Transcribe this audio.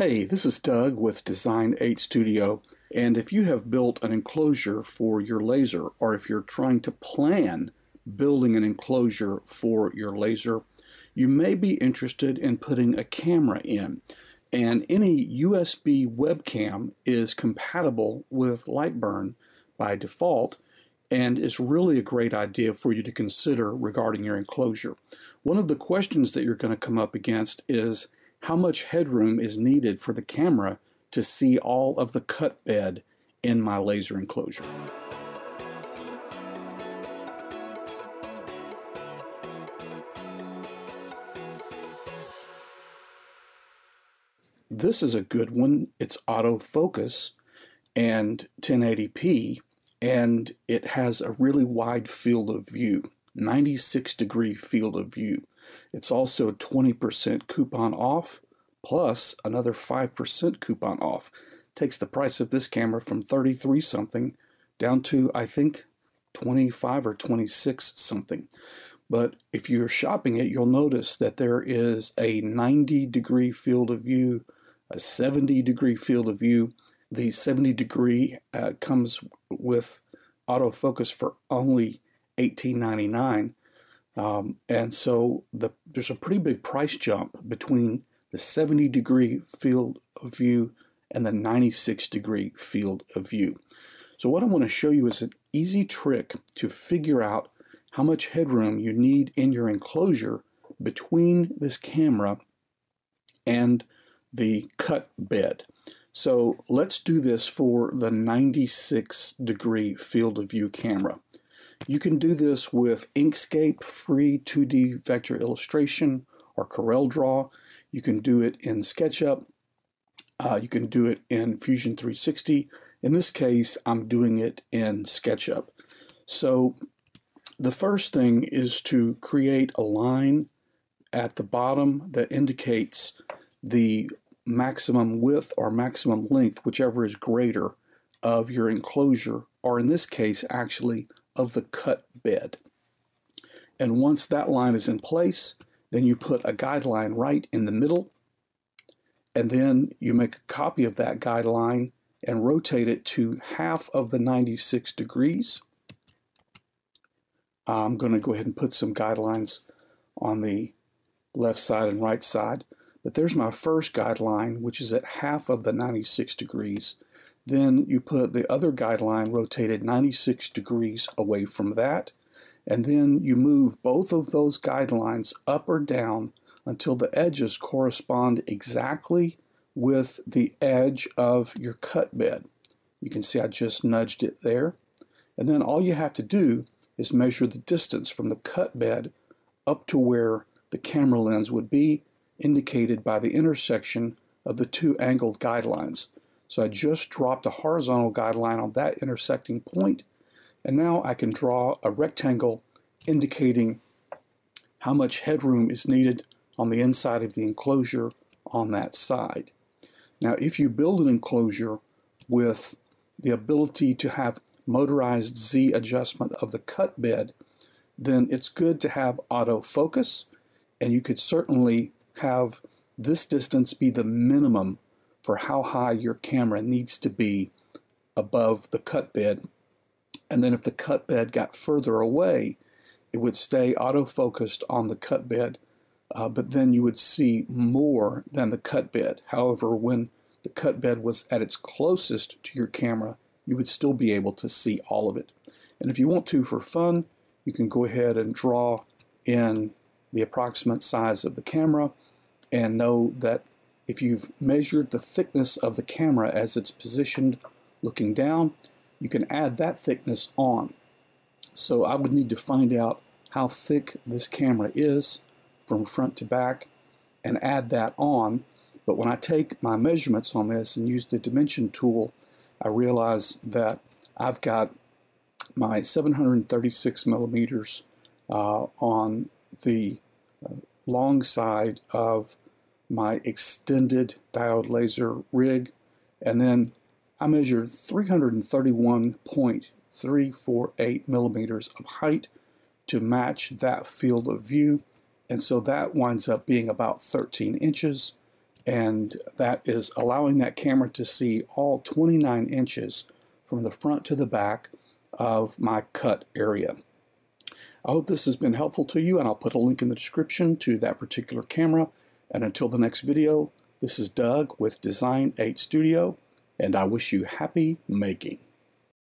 Hey, this is Doug with Design 8 Studio, and if you have built an enclosure for your laser, or if you're trying to plan building an enclosure for your laser, you may be interested in putting a camera in. And any USB webcam is compatible with Lightburn by default and it's really a great idea for you to consider regarding your enclosure. One of the questions that you're going to come up against is how much headroom is needed for the camera to see all of the cut bed in my laser enclosure. This is a good one. It's autofocus and 1080p and it has a really wide field of view, 96 degree field of view. It's also 20% coupon off plus another 5% coupon off. Takes the price of this camera from 33 something down to I think 25 or 26 something. But if you're shopping it, you'll notice that there is a 90 degree field of view, a 70 degree field of view. The 70 degree uh, comes with autofocus for only 18.99 um, and so the, there's a pretty big price jump between the 70 degree field of view and the 96 degree field of view. So what I want to show you is an easy trick to figure out how much headroom you need in your enclosure between this camera and the cut bed. So let's do this for the 96 degree field of view camera. You can do this with Inkscape free 2D vector illustration or CorelDRAW. You can do it in SketchUp. Uh, you can do it in Fusion 360. In this case, I'm doing it in SketchUp. So the first thing is to create a line at the bottom that indicates the maximum width or maximum length, whichever is greater, of your enclosure, or in this case, actually of the cut bed. And once that line is in place, then you put a guideline right in the middle, and then you make a copy of that guideline and rotate it to half of the 96 degrees. I'm going to go ahead and put some guidelines on the left side and right side. But there's my first guideline, which is at half of the 96 degrees. Then you put the other guideline rotated 96 degrees away from that. And then you move both of those guidelines up or down until the edges correspond exactly with the edge of your cut bed. You can see I just nudged it there. And then all you have to do is measure the distance from the cut bed up to where the camera lens would be, indicated by the intersection of the two angled guidelines. So I just dropped a horizontal guideline on that intersecting point, and now I can draw a rectangle indicating how much headroom is needed on the inside of the enclosure on that side. Now if you build an enclosure with the ability to have motorized Z adjustment of the cut bed, then it's good to have autofocus and you could certainly have this distance be the minimum for how high your camera needs to be above the cut bed. And then if the cut bed got further away, it would stay auto-focused on the cut bed, uh, but then you would see more than the cut bed. However, when the cut bed was at its closest to your camera, you would still be able to see all of it. And if you want to for fun, you can go ahead and draw in the approximate size of the camera and know that if you've measured the thickness of the camera as it's positioned looking down, you can add that thickness on. So I would need to find out how thick this camera is from front to back and add that on. But when I take my measurements on this and use the dimension tool, I realize that I've got my 736 millimeters uh, on the uh, long side of my extended diode laser rig, and then I measured 331.348 millimeters of height to match that field of view, and so that winds up being about 13 inches, and that is allowing that camera to see all 29 inches from the front to the back of my cut area. I hope this has been helpful to you, and I'll put a link in the description to that particular camera and until the next video, this is Doug with Design 8 Studio, and I wish you happy making.